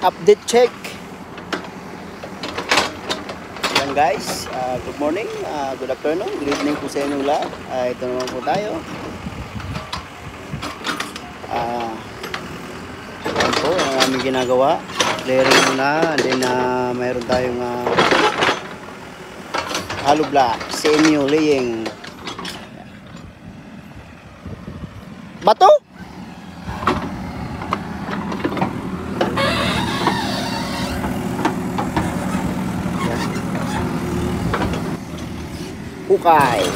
update check. Yan guys, uh, good morning, uh, good afternoon, good evening po sa inyong lahat. Uh, ito naman po tayo. Uh, yan po ang aming ginagawa. Clearing muna, and then uh, mayroon tayong uh, hollow block, CMU laying. Bato? Hukay.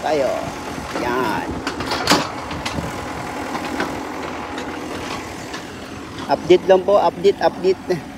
Tayo. Yan. Update lang po, update, update.